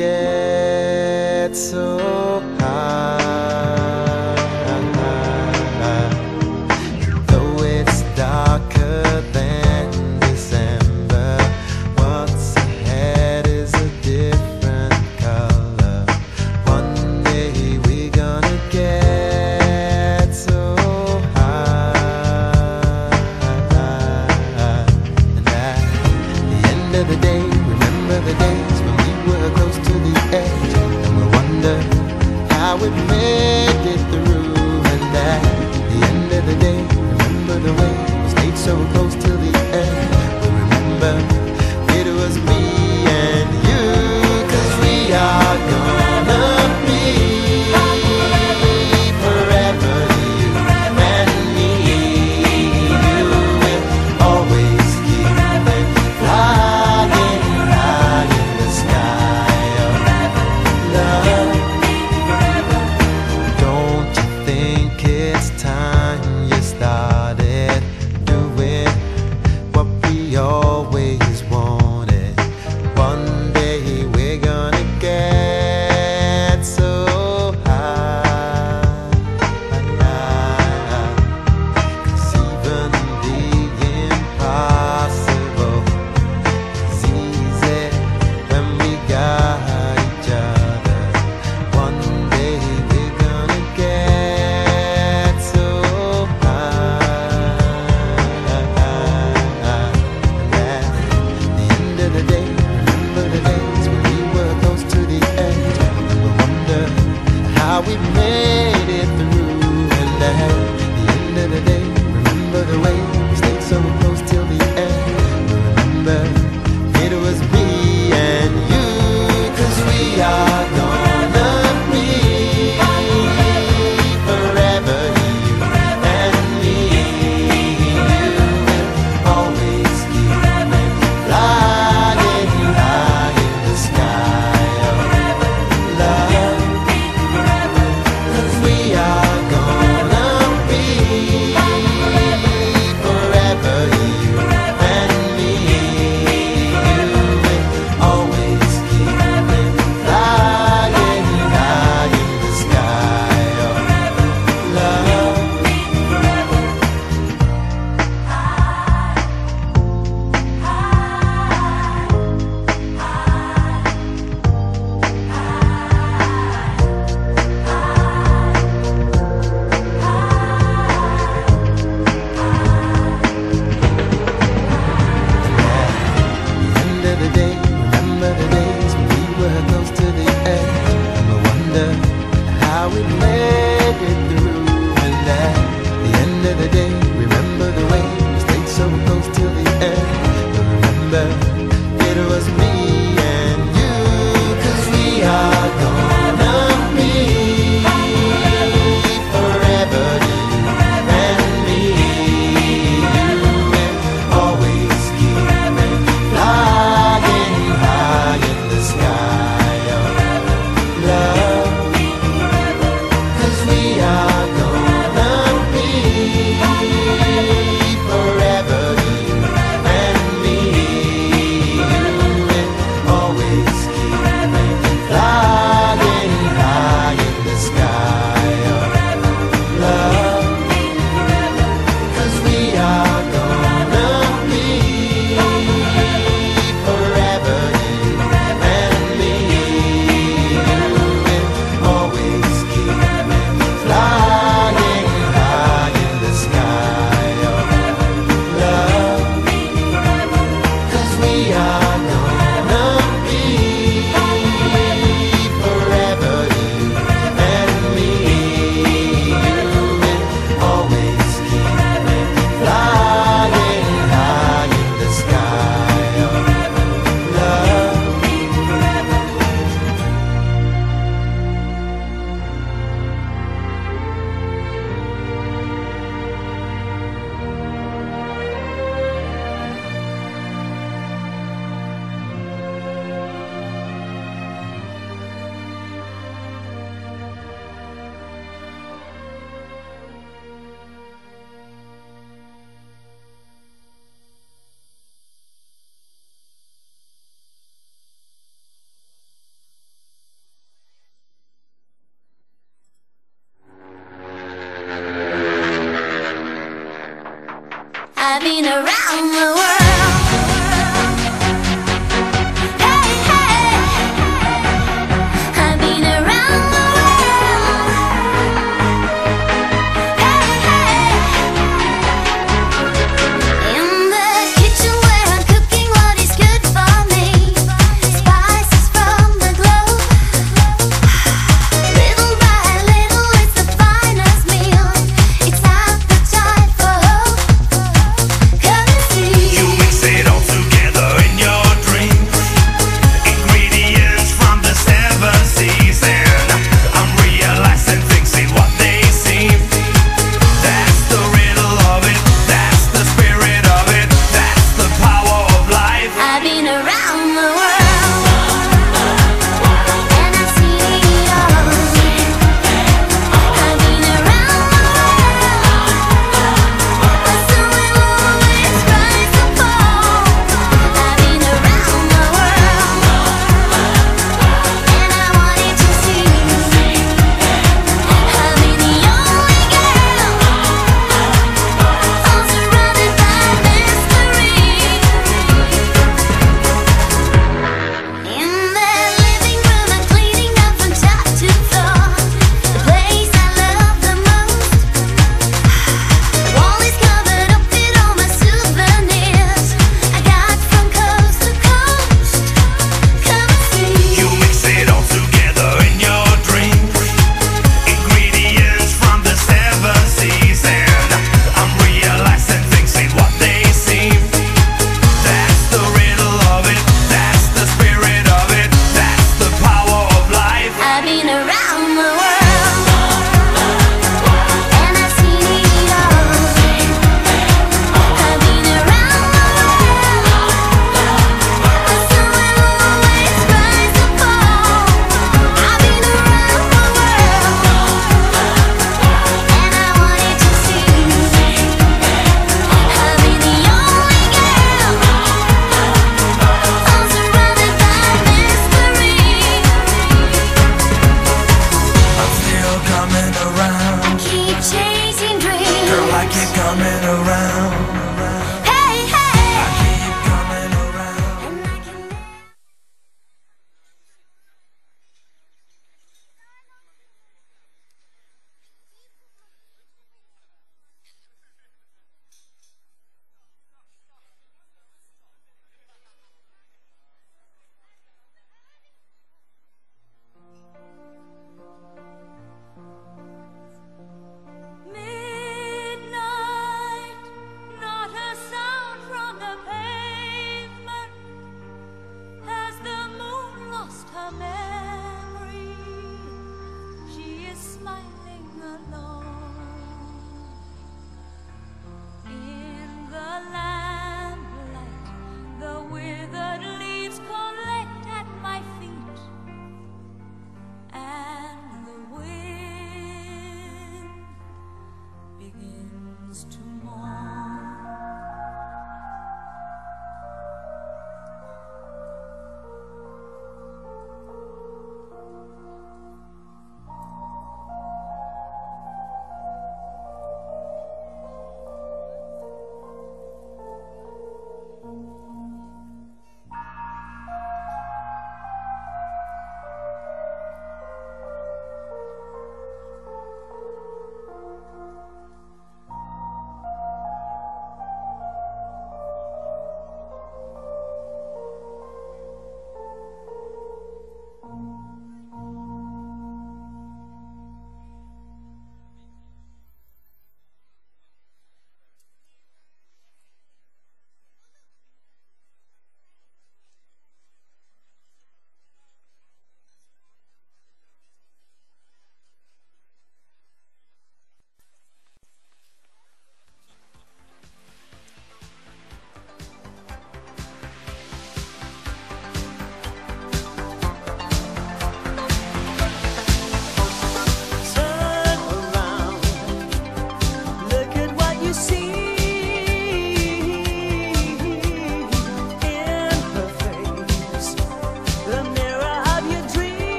get You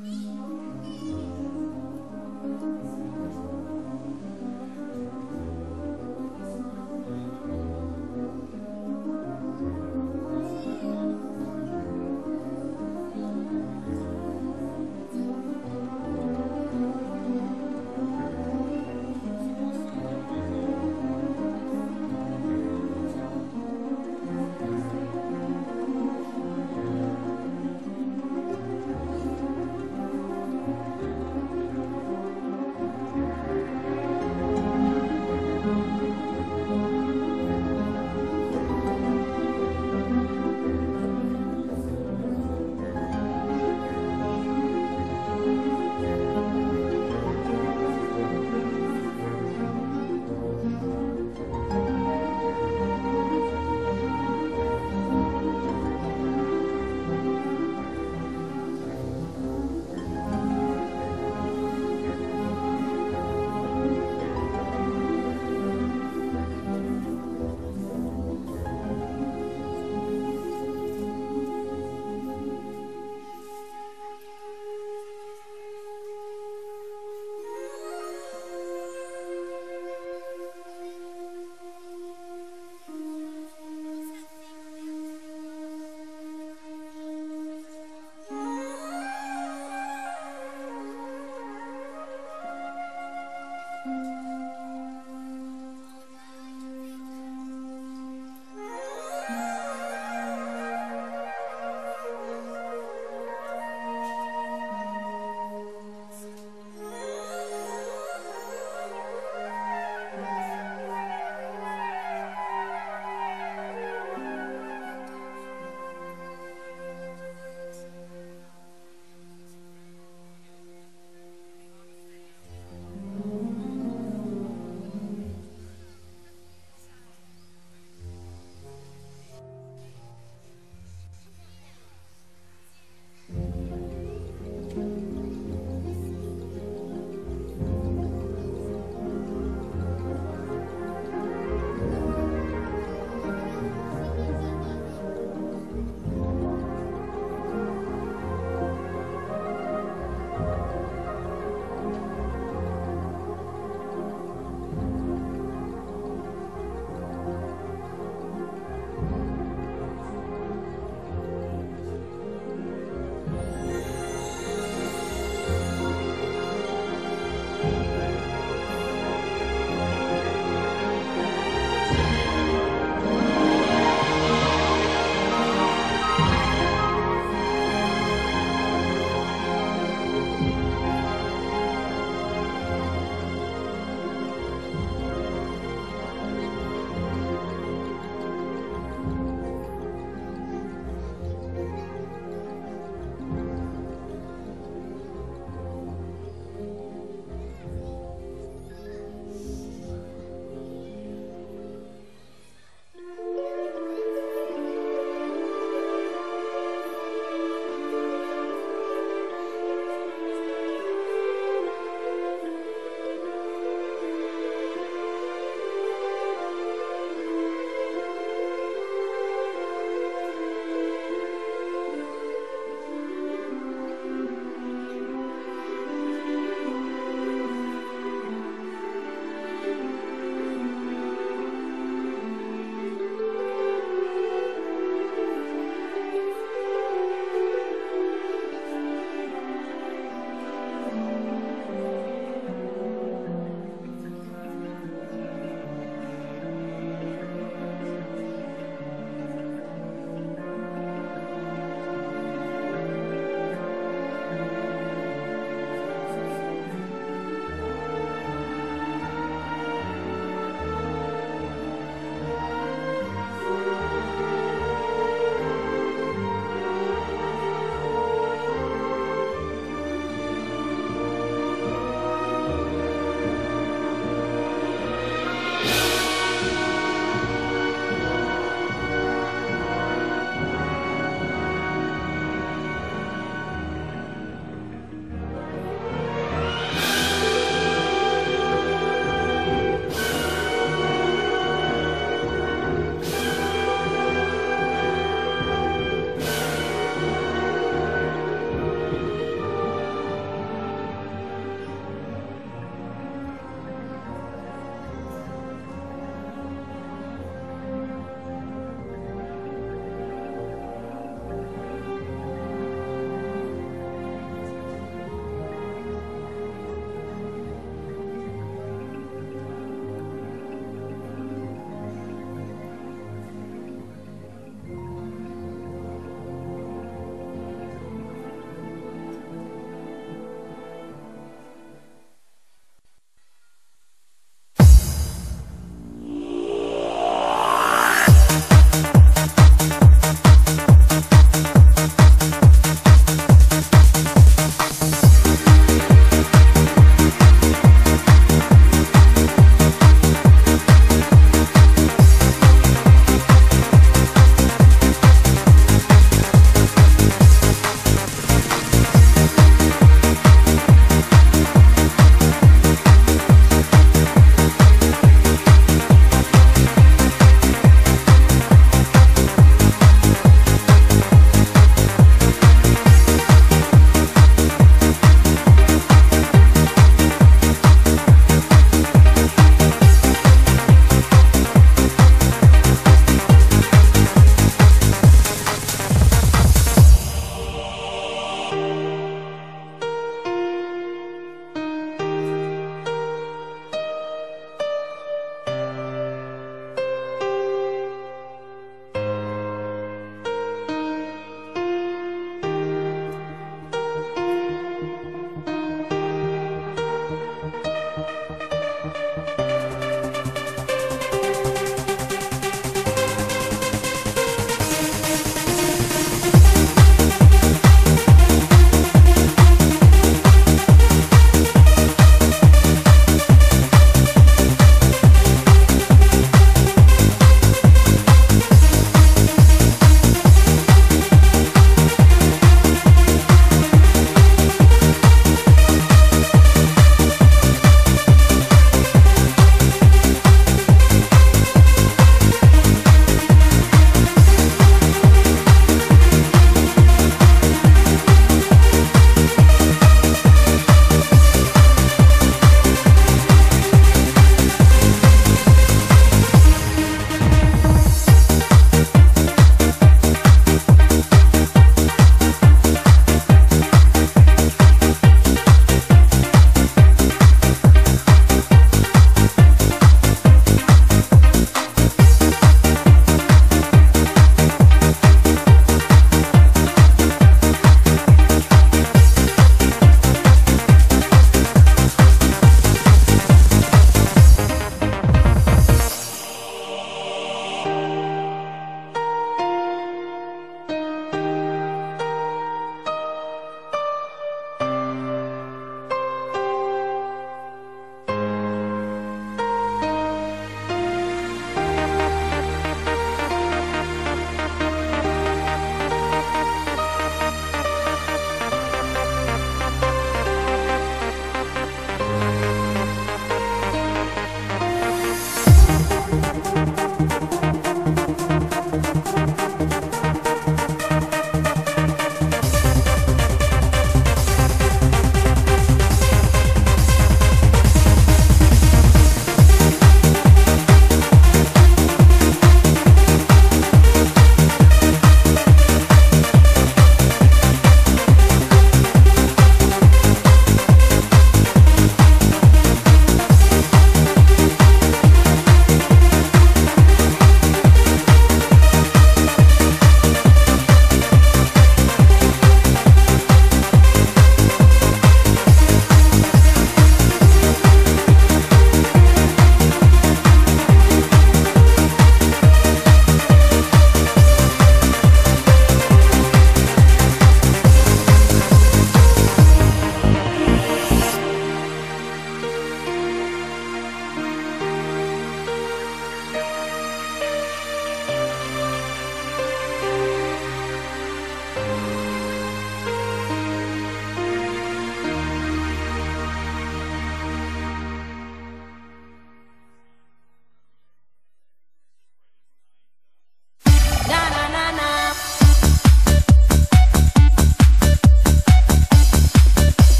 Mm-hmm.